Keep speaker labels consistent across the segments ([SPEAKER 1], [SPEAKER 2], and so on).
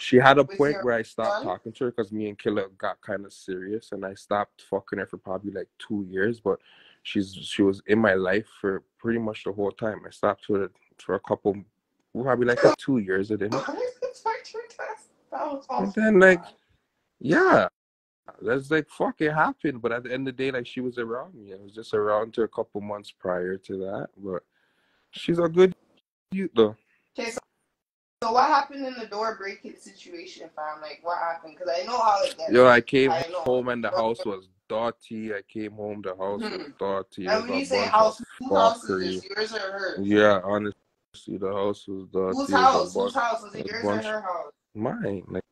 [SPEAKER 1] she had a point where I stopped
[SPEAKER 2] son?
[SPEAKER 1] talking to her because me and Killa got kind of serious, and I stopped fucking her for probably like two years. But she's she was in my life for pretty much the whole time. I stopped with her for a couple, probably like two years. I didn't. And then like, yeah, that's like fuck it happened. But at the end of the day, like she was around me. I was just around her a couple months prior to that. But she's a good youth though.
[SPEAKER 2] Okay, so, so what happened in the door breaking situation, fam? Like, what happened? Because I know how it gets.
[SPEAKER 1] Yo, I came
[SPEAKER 2] I
[SPEAKER 1] home and the house was dirty. I came home, the house was
[SPEAKER 2] Hmm.
[SPEAKER 1] dirty.
[SPEAKER 2] And when you say house, whose house is this? Yours or hers?
[SPEAKER 1] Yeah, honestly, the house was dirty.
[SPEAKER 2] Whose
[SPEAKER 1] It was a
[SPEAKER 2] house? Whose house? Was it yours
[SPEAKER 1] bunch-
[SPEAKER 2] or her house?
[SPEAKER 1] Mine. Like,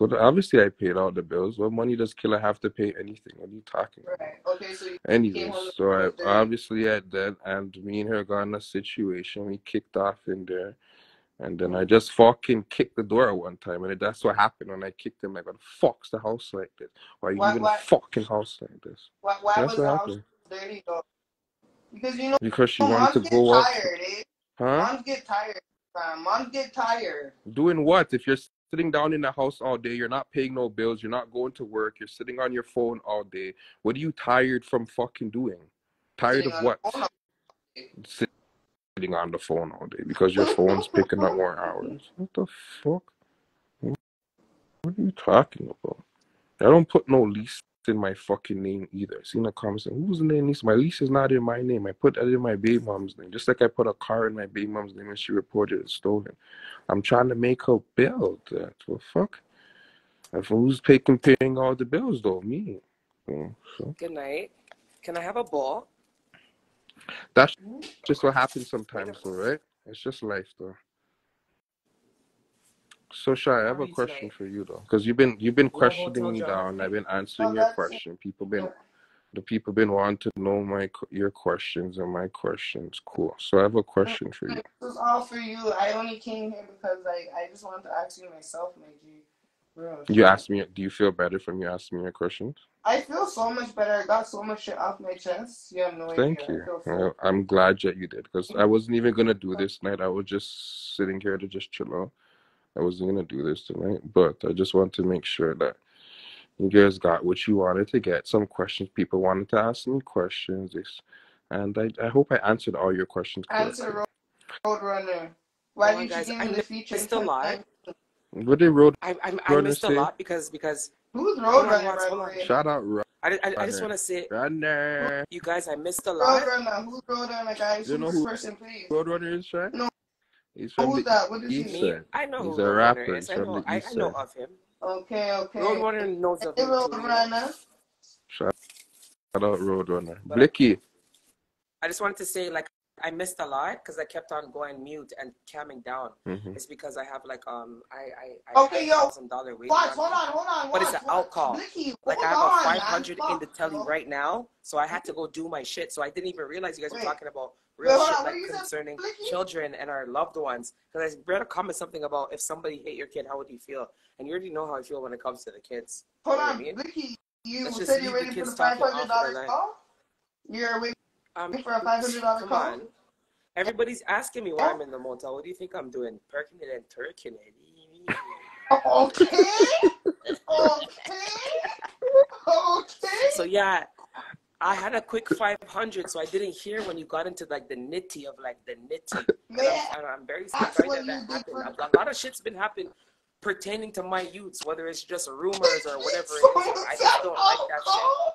[SPEAKER 1] like, obviously, I paid all the bills. What money does Killa have to pay anything? What are you talking about?
[SPEAKER 2] Right. Okay, so home
[SPEAKER 1] so I obviously I did, and me and her got in a situation. We kicked off in there, and then I just fucking kicked the door one time, and that's what happened when I kicked him. Like, what the fuck's the house like this? Why you
[SPEAKER 2] Why-
[SPEAKER 1] even
[SPEAKER 2] why-
[SPEAKER 1] fucking house like this?
[SPEAKER 2] Why, why
[SPEAKER 1] That's
[SPEAKER 2] was
[SPEAKER 1] what
[SPEAKER 2] the house
[SPEAKER 1] happened.
[SPEAKER 2] dirty though? Because you know,
[SPEAKER 1] Because she wanted to go up,
[SPEAKER 2] tired, eh?
[SPEAKER 1] huh?
[SPEAKER 2] Moms get tired, fam. Moms get tired.
[SPEAKER 1] Doing what? If you're sitting down in the house all day, you're not paying no bills, you're not going to work, you're sitting on your phone all day. What are you tired from fucking doing? Tired
[SPEAKER 2] Sitting
[SPEAKER 1] of what? Sitting on the phone all day because your phone's picking up more hours. What the fuck? What are you talking about? I don't put no lease in my fucking name either. See in the comments, who's in the lease? My lease is not in my name. I put that in my baby mom's name. Just like I put a car in my baby mom's name and she reported it stolen. I'm trying to make her build that. Well, fuck. And who's taking paying all the bills though? Me. Mm, So
[SPEAKER 3] Good night. Can I have a ball?
[SPEAKER 1] That's just what happens sometimes, though, right? It's just life, though. So, Shy, I have a question for you, though, because you've been you've been questioning me down. I've been answering your question. People been the people been wanting to know my your questions and my questions. Cool. So I have a question for you.
[SPEAKER 2] This was all for you. I only came here because like I just wanted to ask you myself, my G. Bro.
[SPEAKER 1] You asked me. Do you feel better from you asking me your questions?
[SPEAKER 2] I feel so much better. I got so much shit off my chest. You have no
[SPEAKER 1] Thank
[SPEAKER 2] idea.
[SPEAKER 1] you.
[SPEAKER 2] So
[SPEAKER 1] I'm glad that you did because I wasn't even gonna do this tonight. I was just sitting here to just chill out. I wasn't gonna do this tonight, but I just want to make sure that you guys got what you wanted to get. Some questions people wanted to ask me questions, and I, I hope I answered all your questions correctly.
[SPEAKER 2] answer road, Roadrunner. Why
[SPEAKER 3] Come
[SPEAKER 2] did you
[SPEAKER 3] guys.
[SPEAKER 2] give
[SPEAKER 3] I
[SPEAKER 2] me the feature?
[SPEAKER 3] missed a lot.
[SPEAKER 1] What did Road
[SPEAKER 3] I I, I missed a lot because because
[SPEAKER 2] Who's Roadrunner,
[SPEAKER 3] Watts,
[SPEAKER 2] by the
[SPEAKER 3] hold on.
[SPEAKER 2] way?
[SPEAKER 1] shout out Ro-
[SPEAKER 3] I, I, I just want to say
[SPEAKER 1] Runner?
[SPEAKER 3] you guys I missed a lot.
[SPEAKER 2] Roadrunner. Who's Roadrunner, guys?
[SPEAKER 1] You
[SPEAKER 2] Who's
[SPEAKER 1] know
[SPEAKER 2] this
[SPEAKER 1] who-
[SPEAKER 2] person, please?
[SPEAKER 1] Roadrunner is Shy?
[SPEAKER 2] No.
[SPEAKER 1] He's from
[SPEAKER 2] Who's
[SPEAKER 1] the
[SPEAKER 2] that? What does he mean?
[SPEAKER 3] I know
[SPEAKER 1] He's
[SPEAKER 3] who
[SPEAKER 1] a
[SPEAKER 3] Roadrunner
[SPEAKER 1] rapper.
[SPEAKER 3] is.
[SPEAKER 1] He's
[SPEAKER 3] I
[SPEAKER 1] from
[SPEAKER 3] know
[SPEAKER 1] the
[SPEAKER 3] I,
[SPEAKER 1] East
[SPEAKER 3] I know of him.
[SPEAKER 2] Okay, okay.
[SPEAKER 3] Roadrunner knows of
[SPEAKER 2] Hey,
[SPEAKER 3] him too. you know?
[SPEAKER 2] Roadrunner.
[SPEAKER 1] Shout out Roadrunner.
[SPEAKER 3] But-
[SPEAKER 1] Blicky.
[SPEAKER 3] I just wanted to say like I missed a lot because I kept on going mute and calming down.
[SPEAKER 1] hmm
[SPEAKER 3] It's because I have like um I I, I
[SPEAKER 2] Okay,
[SPEAKER 3] have
[SPEAKER 2] yo.
[SPEAKER 3] thousand dollar weight.
[SPEAKER 2] Watch,
[SPEAKER 3] on
[SPEAKER 2] hold on, hold on.
[SPEAKER 3] But it's
[SPEAKER 2] watch,
[SPEAKER 3] an
[SPEAKER 2] watch.
[SPEAKER 3] alcohol.
[SPEAKER 2] Blicky,
[SPEAKER 3] Like I have
[SPEAKER 2] on,
[SPEAKER 3] a 500 in the telly
[SPEAKER 2] bro.
[SPEAKER 3] right now, so I had to go do my shit. So I didn't even realize you guys were talking about real
[SPEAKER 2] hold
[SPEAKER 3] shit
[SPEAKER 2] on,
[SPEAKER 3] like concerning
[SPEAKER 2] Blicky?
[SPEAKER 3] children and our loved ones. Because I read a comment something about if somebody hit your kid, how would you feel? And you already know how I feel when it comes to the kids.
[SPEAKER 2] Hold
[SPEAKER 3] You know
[SPEAKER 2] on,
[SPEAKER 3] I mean?
[SPEAKER 2] Blicky. You
[SPEAKER 3] Let's
[SPEAKER 2] said you're waiting for the
[SPEAKER 3] talking
[SPEAKER 2] five
[SPEAKER 3] off
[SPEAKER 2] hundred
[SPEAKER 3] the
[SPEAKER 2] dollars call. You're waiting
[SPEAKER 3] Um,
[SPEAKER 2] for a five hundred dollar
[SPEAKER 3] come
[SPEAKER 2] call.
[SPEAKER 3] on. Everybody's asking me why I'm in the motel. What do you think I'm doing? Perking it and turking it.
[SPEAKER 2] Okay. okay. Okay.
[SPEAKER 3] So yeah, I had a quick 500, so I didn't hear when you got into like the nitty of like the nitty. And
[SPEAKER 2] Man,
[SPEAKER 3] I'm, and I'm very
[SPEAKER 2] that's
[SPEAKER 3] surprised that that happened. A, a lot of shit's been happening pertaining to my youths, whether it's just rumors or whatever it is. I just don't like that shit.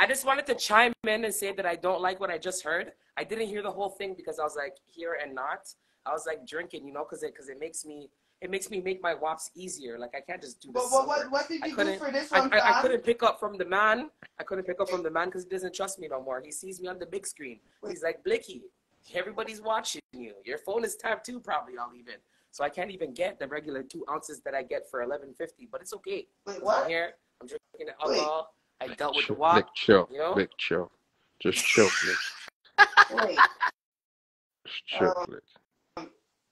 [SPEAKER 3] I just wanted to chime in and say that I don't like what I just heard. I didn't hear the whole thing because I was like here and not. I was like drinking, you know, because it because it makes me it makes me make my wops easier. Like I can't just do
[SPEAKER 2] But
[SPEAKER 3] this.
[SPEAKER 2] what, what, what did
[SPEAKER 3] I
[SPEAKER 2] you do
[SPEAKER 3] couldn't-
[SPEAKER 2] for this one,
[SPEAKER 3] I, I
[SPEAKER 2] fam?
[SPEAKER 3] couldn't pick up from the man. I couldn't pick up from the man because he doesn't trust me no more. He sees me on the big screen. He's like, Blicky, everybody's watching you. Your phone is tapped too, probably. I'll even. So I can't even get the regular two ounces that I get for eleven fifty. But it's okay.
[SPEAKER 2] Wait, what?
[SPEAKER 3] I'm here. I'm drinking the
[SPEAKER 2] Wait.
[SPEAKER 3] Alcohol. I dealt with the
[SPEAKER 1] Chill,
[SPEAKER 3] wop.
[SPEAKER 1] Blick, chill.
[SPEAKER 3] you know?
[SPEAKER 1] Blick, chill. Just chill, Blick.
[SPEAKER 2] Wait,
[SPEAKER 1] Just chill,
[SPEAKER 2] Um,
[SPEAKER 1] Blick.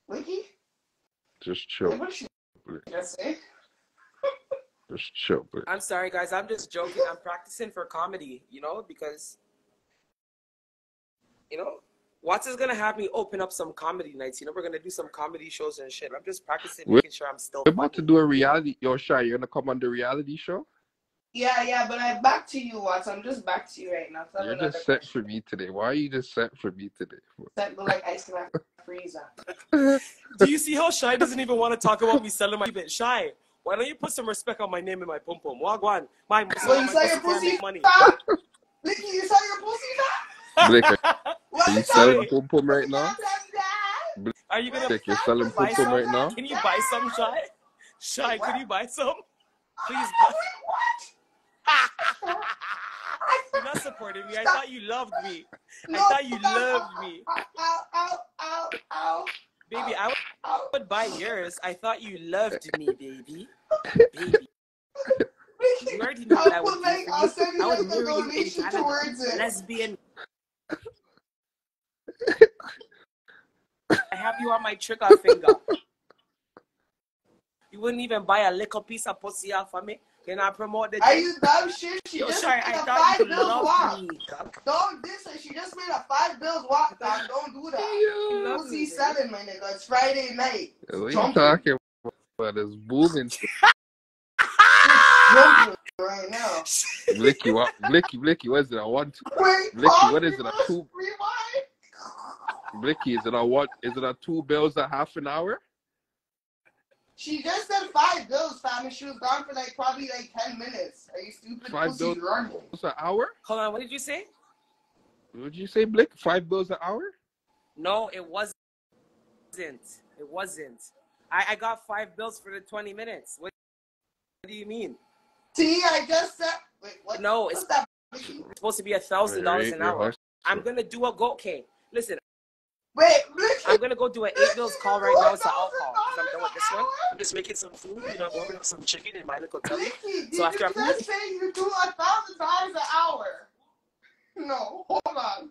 [SPEAKER 2] Wiki?
[SPEAKER 1] Just chill,
[SPEAKER 2] What did just say?
[SPEAKER 1] Just chill, Blick.
[SPEAKER 3] I'm sorry, guys. I'm just joking. I'm practicing for comedy, you know, because, you know, Watts is gonna have me open up some comedy nights. You know, we're gonna do some comedy shows and shit. I'm just practicing,
[SPEAKER 1] We're-
[SPEAKER 3] making sure I'm still.
[SPEAKER 1] We're about to do a reality. Yo, Shy, you're gonna come on the reality show?
[SPEAKER 2] Yeah, yeah, but I'm back to you, Watts. I'm just back to you right now. Tell
[SPEAKER 1] You're just set
[SPEAKER 2] question.
[SPEAKER 1] for me today. Why are you just set for me today?
[SPEAKER 2] That look like ice cream freezer.
[SPEAKER 3] Do you see how Shy doesn't even want to talk about me selling my bit? Shy, why don't you put some respect on my name and my pum pum? Wagwan, my
[SPEAKER 2] Well, you
[SPEAKER 3] my
[SPEAKER 2] your
[SPEAKER 3] pussy can't money.
[SPEAKER 2] Licky, you sell your pussy, fam?
[SPEAKER 1] Blake,
[SPEAKER 2] What
[SPEAKER 1] are you
[SPEAKER 2] you
[SPEAKER 1] selling
[SPEAKER 2] selling?
[SPEAKER 1] pum pum right now?
[SPEAKER 3] Are you gonna
[SPEAKER 1] Blake, you're selling
[SPEAKER 3] buy
[SPEAKER 1] pum pum right now?
[SPEAKER 3] Can you buy some, Shy? Shy,
[SPEAKER 2] what?
[SPEAKER 3] could you buy some? Please
[SPEAKER 2] Wait,
[SPEAKER 3] buy.
[SPEAKER 2] what?
[SPEAKER 3] You're not supporting me. I thought you loved me.
[SPEAKER 2] No,
[SPEAKER 3] I thought you loved me.
[SPEAKER 2] Ow, ow, ow, ow, ow,
[SPEAKER 3] Baby, I
[SPEAKER 2] ow.
[SPEAKER 3] would buy yours. I thought you loved me, baby. Baby. You already know what I would do
[SPEAKER 2] I'll send you
[SPEAKER 3] I would
[SPEAKER 2] like
[SPEAKER 3] marry you
[SPEAKER 2] towards it.
[SPEAKER 3] Lesbian. I have you on my trigger finger. You wouldn't even buy a little piece of pussy off for me. Can I promote the
[SPEAKER 2] Are you dumb shit? She
[SPEAKER 3] Yo,
[SPEAKER 2] just
[SPEAKER 3] sorry,
[SPEAKER 2] made
[SPEAKER 3] I
[SPEAKER 2] a
[SPEAKER 3] thought
[SPEAKER 2] five
[SPEAKER 3] you
[SPEAKER 2] bills walk.
[SPEAKER 3] me.
[SPEAKER 2] Don't diss her. She just made a five bills walk, dog. Don't do that.
[SPEAKER 3] You love
[SPEAKER 2] Pussy
[SPEAKER 3] me,
[SPEAKER 2] seven, my nigga. It's Friday night.
[SPEAKER 1] What are you
[SPEAKER 2] Jumping.
[SPEAKER 1] talking about? It's booming.
[SPEAKER 2] Jumping right now.
[SPEAKER 1] Blicky, what? Blicky, Blicky, what is it? I want.
[SPEAKER 2] Wait,
[SPEAKER 1] Licky,
[SPEAKER 2] pause,
[SPEAKER 1] what is it, a two-
[SPEAKER 2] Rewind.
[SPEAKER 1] Blicky, is it a what? Is it a two bills a half an hour?
[SPEAKER 2] She just said five bills, fam, and she was gone for like probably like ten minutes. Are you stupid?
[SPEAKER 1] Five
[SPEAKER 2] Pussy's
[SPEAKER 1] bills?
[SPEAKER 2] running.
[SPEAKER 1] It's an hour?
[SPEAKER 3] Hold on, what did you say?
[SPEAKER 1] What did you say, Blick? Five bills an hour?
[SPEAKER 3] No, it wasn't. It wasn't. I, I got five bills for the 20 minutes. What, what do you mean?
[SPEAKER 2] See, I just said. Wait, what?
[SPEAKER 3] No,
[SPEAKER 2] What's
[SPEAKER 3] it's
[SPEAKER 2] that? Licky?
[SPEAKER 3] supposed to be a thousand dollars an hour. I'm gonna do a go. Okay, listen,
[SPEAKER 2] Wait.
[SPEAKER 3] I'm gonna go do an eight bills call right now. It's an out call. I'm done with this one. I'm just making some food. You know, warming up some chicken in my little belly. So after
[SPEAKER 2] you
[SPEAKER 3] I
[SPEAKER 2] just say you do a thousand dollars an hour? No, hold on.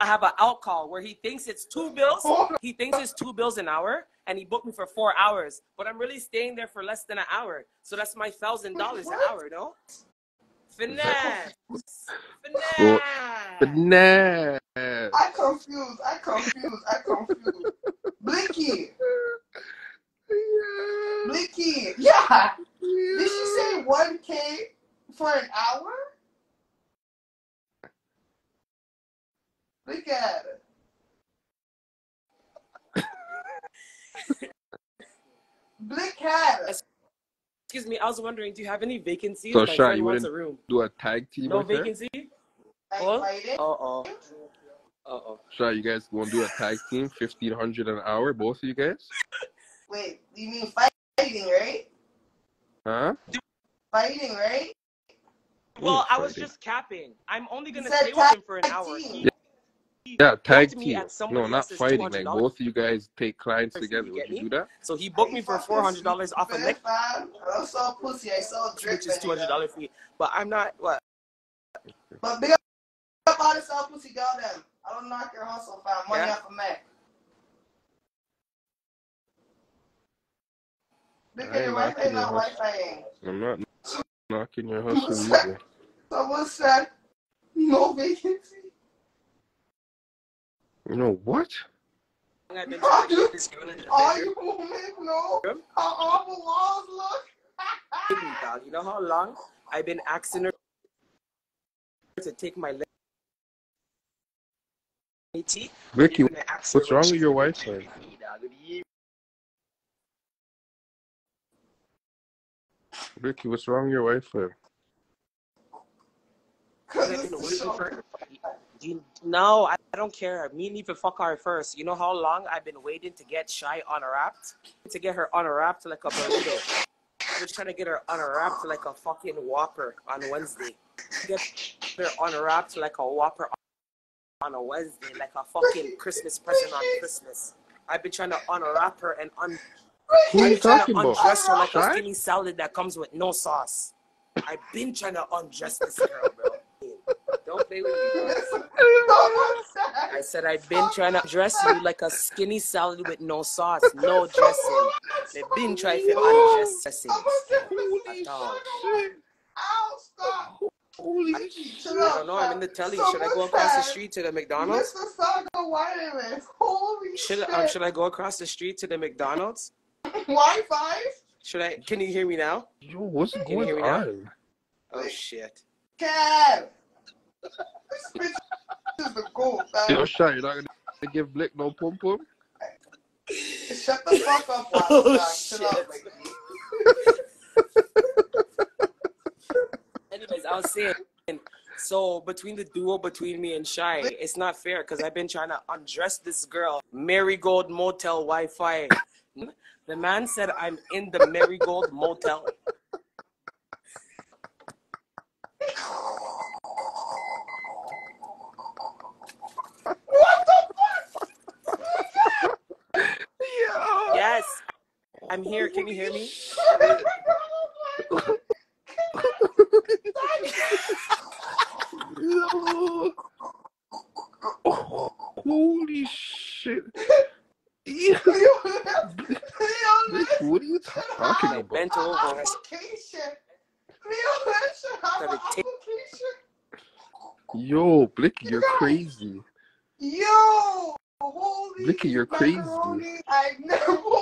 [SPEAKER 3] I have an out call where he thinks it's two bills. He thinks it's two bills an hour, and he booked me for four hours. But I'm really staying there for less than an hour. So that's my thousand dollars an hour, no? Finesse.
[SPEAKER 1] Well,
[SPEAKER 3] Finesse.
[SPEAKER 1] Banana.
[SPEAKER 2] I confused. I confused. I confused. Blicky. Blicky. Yeah. Did she say 1K for an hour? Look at it. Blick had it.
[SPEAKER 3] Excuse me, I was wondering, do you have any vacancies?
[SPEAKER 1] So,
[SPEAKER 3] My
[SPEAKER 1] Shy, you
[SPEAKER 3] wants a
[SPEAKER 1] wouldn't
[SPEAKER 3] room.
[SPEAKER 1] do a tag team
[SPEAKER 3] No vacancy?
[SPEAKER 2] Like
[SPEAKER 3] What? Uh oh. Uh oh.
[SPEAKER 1] Shy, you guys want to do a tag team? 1500 an hour, both of you guys?
[SPEAKER 2] Wait, you mean fighting, right?
[SPEAKER 1] Huh?
[SPEAKER 2] Fighting, right?
[SPEAKER 3] Well, I was just capping. I'm only gonna stay with him for an hour. He, he
[SPEAKER 1] Yeah, tag team. No, not fighting. Like both of you guys take clients
[SPEAKER 3] You
[SPEAKER 1] together.
[SPEAKER 3] get
[SPEAKER 1] Would you
[SPEAKER 3] me?
[SPEAKER 1] do that?
[SPEAKER 3] So he booked me for four hundred dollars off of
[SPEAKER 2] stupid,
[SPEAKER 3] Nick,
[SPEAKER 2] fam? I don't pussy, I sell drip.
[SPEAKER 3] which is two hundred
[SPEAKER 2] nigga.
[SPEAKER 3] dollar fee. But I'm not what
[SPEAKER 2] But big up all the sell pussy girl them. I don't knock your hustle, fam. Money
[SPEAKER 3] Yeah.
[SPEAKER 2] off a Mac. Look
[SPEAKER 1] I
[SPEAKER 2] at your
[SPEAKER 1] ain't
[SPEAKER 2] wife
[SPEAKER 1] knocking
[SPEAKER 2] ain't
[SPEAKER 1] your
[SPEAKER 2] not
[SPEAKER 1] hustle.
[SPEAKER 2] Wi-Fi.
[SPEAKER 1] I'm not knocking your hustle either.
[SPEAKER 2] Someone said no vacancy.
[SPEAKER 1] You know what?
[SPEAKER 3] I've
[SPEAKER 2] Are you,
[SPEAKER 3] get this girl in the
[SPEAKER 2] are you woman know how all the walls look?
[SPEAKER 3] You know how long I've been asking her to take my leg. teeth?
[SPEAKER 1] Vicky,
[SPEAKER 3] Even I asked her
[SPEAKER 1] what's wrong with your
[SPEAKER 3] wife?
[SPEAKER 1] Wi-Fi?
[SPEAKER 3] me, dog. Do you-
[SPEAKER 1] Vicky, what's wrong with your Wi-Fi?
[SPEAKER 2] Cause
[SPEAKER 3] Like, you know,
[SPEAKER 2] it's
[SPEAKER 3] what is it
[SPEAKER 2] so-
[SPEAKER 3] for? Do you, no, I, I don't care. Me need to fuck her first. You know how long I've been waiting to get shy unwrapped? To get her unwrapped like a burrito. I'm just trying to get her unwrapped like a fucking Whopper on Wednesday. Get her unwrapped like a Whopper on a Wednesday, like a fucking Christmas present on Christmas. I've been trying to unwrap her and un-
[SPEAKER 1] Who are you talking
[SPEAKER 3] to
[SPEAKER 1] about?
[SPEAKER 3] undress her like a
[SPEAKER 1] Shy?
[SPEAKER 3] skinny salad that comes with no sauce. I've been trying to undress this girl, bro. Don't play with me, I
[SPEAKER 2] said.
[SPEAKER 3] said I've been trying to dress you like a skinny salad with no sauce, no dressing. They've been trying to undress dressing.
[SPEAKER 1] Holy
[SPEAKER 3] At all.
[SPEAKER 1] shit.
[SPEAKER 2] Ow, stop.
[SPEAKER 1] Holy
[SPEAKER 2] Chill
[SPEAKER 3] I don't know. I'm in the telly.
[SPEAKER 2] So
[SPEAKER 3] Should I go
[SPEAKER 2] much
[SPEAKER 3] across the street to the McDonald's?
[SPEAKER 2] Mr. Saga Wireless. Holy
[SPEAKER 3] Should
[SPEAKER 2] shit.
[SPEAKER 3] um, should I go across the street to the McDonald's?
[SPEAKER 2] Wi-Fi?
[SPEAKER 3] Should I? Can you hear me now?
[SPEAKER 1] Yo, what's
[SPEAKER 3] you
[SPEAKER 1] going
[SPEAKER 3] hear me now?
[SPEAKER 1] on?
[SPEAKER 3] Oh shit!
[SPEAKER 2] Kev. This bitch is the goat,
[SPEAKER 1] Yo. Shy, you're not gonna give Blick no pum pum?
[SPEAKER 2] Shut the fuck up,
[SPEAKER 3] Oh,
[SPEAKER 2] Wi-Fi. Chill out,
[SPEAKER 3] shit. Anyways, I was saying. So between the duo between me and Shy, it's not fair because I've been trying to undress this girl. Marigold Motel Wi-Fi. The man said I'm in the Marigold Motel.
[SPEAKER 2] What the fuck?
[SPEAKER 1] Yeah.
[SPEAKER 3] Yes, I'm here. Can you hear me?
[SPEAKER 1] Oh, holy shit. Yeah.
[SPEAKER 2] Yo, Blick,
[SPEAKER 1] Blick, what are you talking
[SPEAKER 3] I
[SPEAKER 1] about?
[SPEAKER 3] bent over. I s-
[SPEAKER 2] application. Leo, that should have an
[SPEAKER 3] Gotta take-
[SPEAKER 2] application.
[SPEAKER 1] Yo, Blicky, you're crazy.
[SPEAKER 2] Yo, holy
[SPEAKER 1] Blicky, you're crazy.
[SPEAKER 2] I never will be called.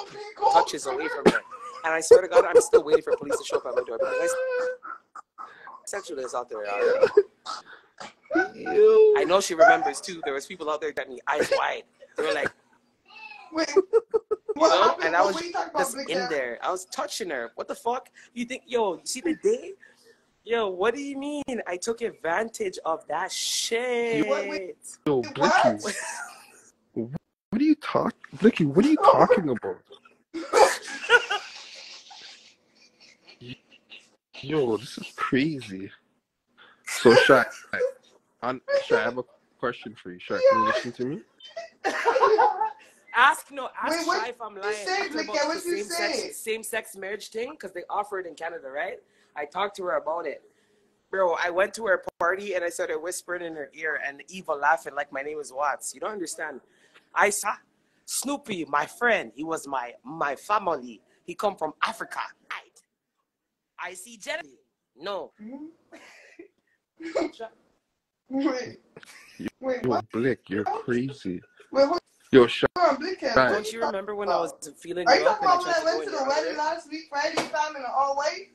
[SPEAKER 3] Touches away from her. And I swear to God, I'm still waiting for police to show up at my door because I sexual assault there. already.
[SPEAKER 1] Yo.
[SPEAKER 3] I know she remembers too. There was people out there that me eyes wide. They were like,
[SPEAKER 2] Wait,
[SPEAKER 3] you
[SPEAKER 2] what
[SPEAKER 3] know,
[SPEAKER 2] happened?
[SPEAKER 3] and I was
[SPEAKER 2] what you talking about,
[SPEAKER 3] just in
[SPEAKER 2] yeah?
[SPEAKER 3] there. I was touching her. What the fuck? You think, yo, you see the day? Yo, what do you mean? I took advantage of that shit.
[SPEAKER 2] Wait, wait.
[SPEAKER 1] Yo,
[SPEAKER 2] What?
[SPEAKER 1] Blicky. What are you talking? Blicky, what are you talking about? Yo, this is crazy. So, Shaq, on, Shaq, I have a question for you. Shaq, can you listen to me?
[SPEAKER 3] Ask no, ask
[SPEAKER 2] Wait, what
[SPEAKER 3] Shy if I'm
[SPEAKER 2] you
[SPEAKER 3] lying.
[SPEAKER 2] say,
[SPEAKER 3] Ask her about
[SPEAKER 2] yeah,
[SPEAKER 3] the
[SPEAKER 2] what you
[SPEAKER 3] same sex,
[SPEAKER 2] say?
[SPEAKER 3] same sex marriage thing because they offer it in Canada, right? I talked to her about it. Bro, I went to her party and I started whispering in her ear and Eva laughing like my name is Watts. You don't understand. I saw Snoopy, my friend. He was my my family. He come from Africa. Right. I see Jenny. No.
[SPEAKER 2] Wait, wait,
[SPEAKER 1] Yo,
[SPEAKER 2] what?
[SPEAKER 1] Blick, you're crazy.
[SPEAKER 2] Wait, hold
[SPEAKER 1] Yo, Shaq,
[SPEAKER 2] on, Blick, yeah,
[SPEAKER 1] Right.
[SPEAKER 3] Don't you remember when I was feeling
[SPEAKER 2] Are
[SPEAKER 3] you
[SPEAKER 2] you
[SPEAKER 3] up
[SPEAKER 2] talking
[SPEAKER 3] and I
[SPEAKER 2] about when I
[SPEAKER 3] to go
[SPEAKER 2] went to the wedding
[SPEAKER 3] underwear?
[SPEAKER 2] last week, Friday, fam, in the all white?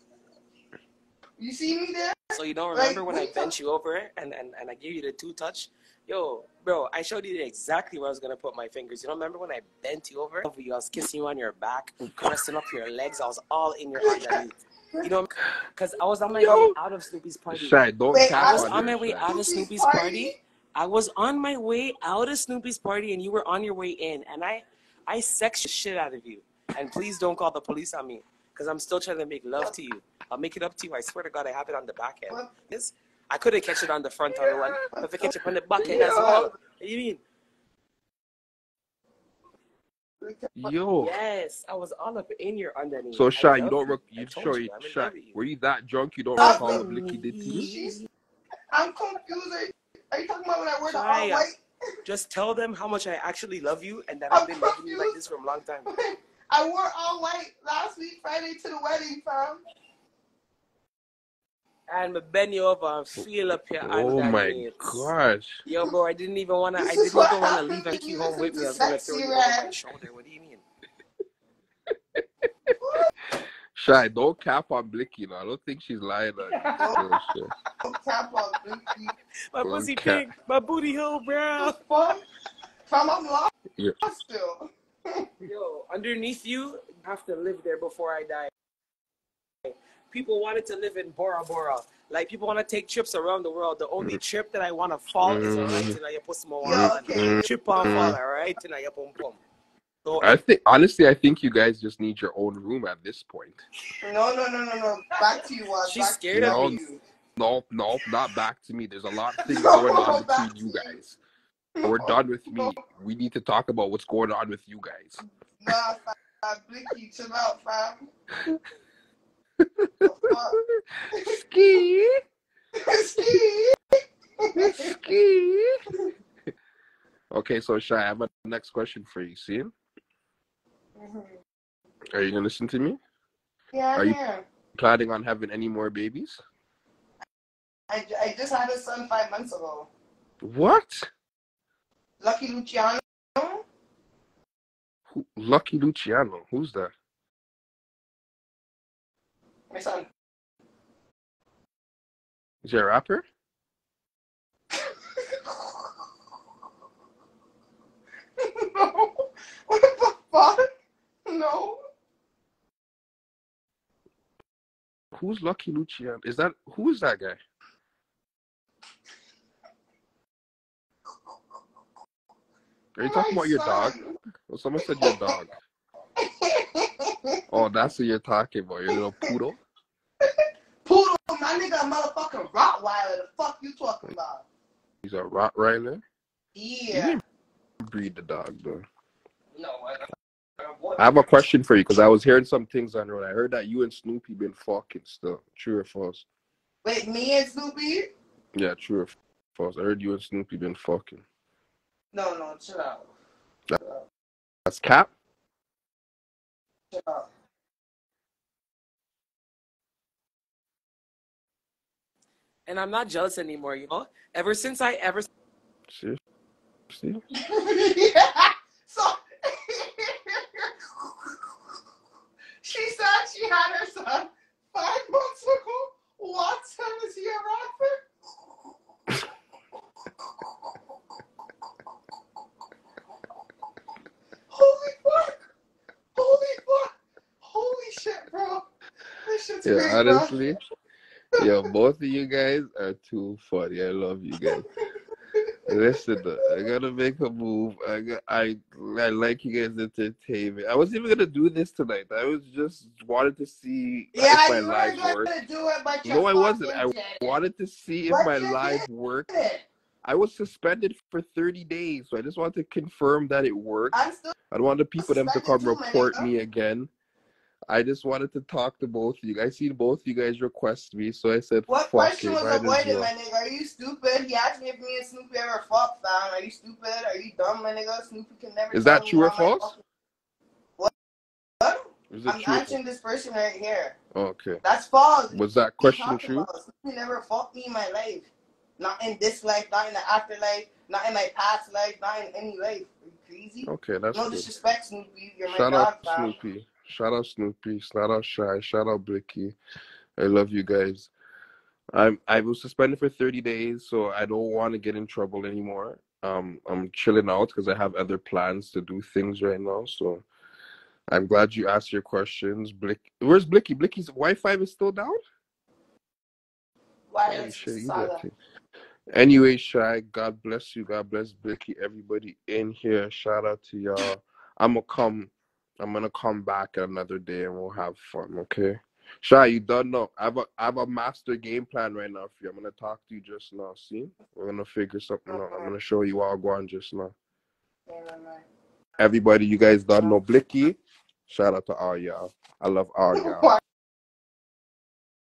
[SPEAKER 2] You see me there?
[SPEAKER 3] So you don't
[SPEAKER 2] Like,
[SPEAKER 3] remember when I bent you over and, and, and I gave you the two touch? Yo, bro, I showed you exactly where I was gonna put my fingers. You don't remember when I bent you over? Over you, I was kissing you on your back, caressing up your legs. I was all in your underneath. You know, because I was on my
[SPEAKER 1] Yo.
[SPEAKER 3] way out of Snoopy's party.
[SPEAKER 1] Shaq, don't
[SPEAKER 2] Wait,
[SPEAKER 3] I was
[SPEAKER 1] on
[SPEAKER 3] on my way
[SPEAKER 1] Shaq.
[SPEAKER 3] out of Snoopy's party. I was on my way out of Snoopy's party, and you were on your way in, and I, I sexed the shit out of you. And please don't call the police on me, because I'm still trying to make love to you. I'll make it up to you. I swear to God, I have it on the back end.
[SPEAKER 2] What?
[SPEAKER 3] Yes, I couldn't catch it on the front on the one, but if I catch it on the back end as well. What do you mean?
[SPEAKER 1] Yo.
[SPEAKER 3] Yes, I was all up in your underneath.
[SPEAKER 1] So, Shy, you don't, rec- you
[SPEAKER 3] told
[SPEAKER 1] sure,
[SPEAKER 3] you,
[SPEAKER 1] you,
[SPEAKER 3] I'm in
[SPEAKER 1] Shaq,
[SPEAKER 3] love with you.
[SPEAKER 1] were you that drunk you don't
[SPEAKER 2] Stop
[SPEAKER 1] recall
[SPEAKER 2] it.
[SPEAKER 1] what Blicky did to you?
[SPEAKER 2] I'm confused. Are you, talking about when I wear the all white?
[SPEAKER 3] Just tell them how much I actually love you and that
[SPEAKER 2] I'm
[SPEAKER 3] I've been loving you like this for a long time.
[SPEAKER 2] I wore all white last week, Friday, to the wedding, fam.
[SPEAKER 3] And me bend you over and feel up your
[SPEAKER 1] Oh my
[SPEAKER 3] underneath.
[SPEAKER 1] gosh.
[SPEAKER 3] Yo, bro, I didn't even wanna. I
[SPEAKER 2] This
[SPEAKER 3] didn't
[SPEAKER 2] is what
[SPEAKER 3] even wanna leave
[SPEAKER 2] happens
[SPEAKER 3] and
[SPEAKER 2] when
[SPEAKER 3] you
[SPEAKER 2] you
[SPEAKER 3] home with me. I was gonna throw you
[SPEAKER 2] sexy
[SPEAKER 3] over my shoulder. What do you mean?
[SPEAKER 1] Shy, don't cap on Blicky, no. I don't think she's lying on you.
[SPEAKER 2] Don't
[SPEAKER 1] Yo, shit.
[SPEAKER 2] tap on Blicky.
[SPEAKER 3] My
[SPEAKER 1] Don't
[SPEAKER 3] pussy
[SPEAKER 1] cap.
[SPEAKER 3] pink, my booty hole brown.
[SPEAKER 2] Fuck. Fam, I'm lost
[SPEAKER 1] Yeah.
[SPEAKER 2] still.
[SPEAKER 3] Yo, underneath you, you have to live there before I die. People wanted to live in Bora Bora. Like people want to take trips around the world. The only trip that I want to fall is
[SPEAKER 1] Mm.
[SPEAKER 3] right in your
[SPEAKER 2] Yeah, okay.
[SPEAKER 3] Trip on
[SPEAKER 1] Mm.
[SPEAKER 3] fall, alright, in your pum pum. So
[SPEAKER 1] I think, honestly, I think you guys just need your own room at this point.
[SPEAKER 2] No, no, no, no, no. Back to you, Waz.
[SPEAKER 3] She's
[SPEAKER 2] Back
[SPEAKER 3] scared
[SPEAKER 2] to
[SPEAKER 1] of
[SPEAKER 2] you.
[SPEAKER 1] No, no, not back to me. There's a lot of things
[SPEAKER 2] No,
[SPEAKER 1] going on between you
[SPEAKER 2] to you.
[SPEAKER 1] guys. We're done with me. We need to talk about what's going on with you guys.
[SPEAKER 2] Nah, fam. Blicky, chill out, fam.
[SPEAKER 1] Ski,
[SPEAKER 2] Ski.
[SPEAKER 1] ski. Okay, so Shy, I have a next question for you. See,
[SPEAKER 2] Mhm.
[SPEAKER 1] are you gonna listen to me?
[SPEAKER 2] Yeah,
[SPEAKER 1] Are you-
[SPEAKER 2] yeah.
[SPEAKER 1] Planning on having any more babies?
[SPEAKER 2] I, I just had a son five months ago.
[SPEAKER 1] What?
[SPEAKER 2] Lucky Luciano.
[SPEAKER 1] Who, Lucky Luciano. Who's that?
[SPEAKER 2] My son.
[SPEAKER 1] Is he a rapper?
[SPEAKER 2] no. What the fuck? No.
[SPEAKER 1] Who's Lucky Luciano? Um, is that who is that guy? Are you talking
[SPEAKER 2] My
[SPEAKER 1] about your dog? Well, someone said your dog. Oh, that's what you're talking about. Your little poodle.
[SPEAKER 2] Poodle, my nigga, a motherfucking Rottweiler. The fuck you talking about?
[SPEAKER 1] He's a Rottweiler.
[SPEAKER 2] Yeah.
[SPEAKER 1] Breed the dog though.
[SPEAKER 3] No, I,
[SPEAKER 1] I have a question for you because I was hearing some things on the road. I heard that you and Snoopy been fucking still. True or false?
[SPEAKER 2] Wait, me and Snoopy?
[SPEAKER 1] Yeah, true or false. I heard you and Snoopy been fucking.
[SPEAKER 2] No, no, chill out.
[SPEAKER 1] That's cap.
[SPEAKER 2] Chill out.
[SPEAKER 3] and I'm not jealous anymore. You know, ever since I ever
[SPEAKER 1] See, see.
[SPEAKER 2] yeah. So she said she had her son five months ago. What son is he a rapper? Holy fuck! Holy fuck! Holy shit, bro! This shit's
[SPEAKER 1] Yeah,
[SPEAKER 2] great,
[SPEAKER 1] honestly, yeah, both of you guys are too funny. I love you guys. Listen, I gotta make a move. I got, I I like you guys' entertainment. I wasn't even gonna do this tonight. I was just wanted to see
[SPEAKER 2] Yeah,
[SPEAKER 1] if my live worked.
[SPEAKER 2] it,
[SPEAKER 1] No, I wasn't. I wanted to see if
[SPEAKER 2] But
[SPEAKER 1] my
[SPEAKER 2] you
[SPEAKER 1] live worked.
[SPEAKER 2] it.
[SPEAKER 1] I was suspended for 30 days, so I just wanted to confirm that it worked. I don't want the people them to come
[SPEAKER 2] my
[SPEAKER 1] report me again. I just wanted to talk to both of you. I seen both of you guys request me, so I said,
[SPEAKER 2] What
[SPEAKER 1] "Fuck
[SPEAKER 2] question
[SPEAKER 1] it,
[SPEAKER 2] was avoided,
[SPEAKER 1] well."
[SPEAKER 2] my nigga? Are you stupid? He asked me if me and Snoopy ever fucked, fam. Are you stupid? Are you dumb, my nigga? Snoopy can never
[SPEAKER 1] Is that true or false?
[SPEAKER 2] fucking- What? What?
[SPEAKER 1] Is it
[SPEAKER 2] I'm
[SPEAKER 1] true?
[SPEAKER 2] answering this person right here.
[SPEAKER 1] Okay.
[SPEAKER 2] That's false.
[SPEAKER 1] Was that
[SPEAKER 2] What are you
[SPEAKER 1] question true?
[SPEAKER 2] about? Snoopy never fucked me in my life. Not in this life, not in the afterlife, not in my past life, not in any life. Are you crazy?
[SPEAKER 1] Okay, that's
[SPEAKER 2] No
[SPEAKER 1] good.
[SPEAKER 2] disrespect, Snoopy. You're my
[SPEAKER 1] Shout
[SPEAKER 2] dog,
[SPEAKER 1] out
[SPEAKER 2] fam.
[SPEAKER 1] Snoopy. Shout out Snoopy. Shout out Shy. Shout out Blicky. I love you guys. I'm I was suspended for 30 days, so I don't want to get in trouble anymore. Um, I'm chilling out because I have other plans to do things right now. So I'm glad you asked your questions. Blick, where's Blicky? Blicky's Wi-Fi is still down.
[SPEAKER 2] Why
[SPEAKER 1] Holy
[SPEAKER 2] is
[SPEAKER 1] shit, you
[SPEAKER 2] saga?
[SPEAKER 1] got it. Anyway, Shy, God bless you. God bless Blicky. Everybody in here. Shout out to y'all. I'm gonna come. I'm gonna come back another day and we'll have fun. Okay. Shy, you don't know. I have a I have a master game plan right now for you. I'm gonna talk to you just now. See, we're gonna figure something out. I'm gonna show you all going just now.
[SPEAKER 2] Yeah.
[SPEAKER 1] Everybody, you guys don't know Blicky. Shout out to all y'all. I love all y'all.